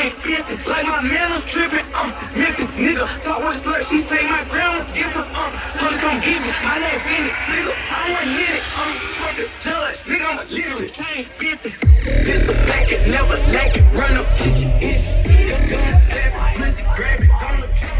Ain't pissing. Like my manners tripping. I'm Memphis nigga. Talk with slut. She say my grandma different. Um, brother come get me. I ain't been nigga. I ain't hit it. I'm from the judge, nigga. I'm a literate. I ain't pissing. Pistol packet, never lack it. Run up, kick it, itch. Dance, grab it, grab it.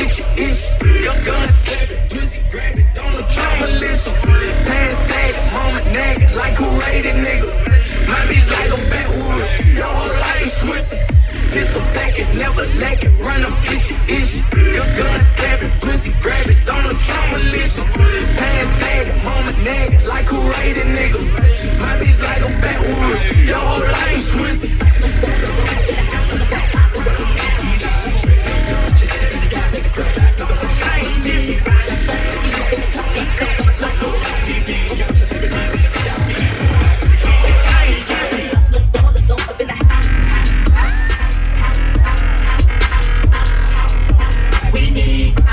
your guns, it, pussy, grab it. Don't look the moment, nagging like who nigga. My bitch like a whole life never lack it. Run up, get your ish. Your guns, grab it, pussy, grab it. Don't look listen. Pass, say the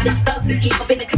the stuff to keep up in the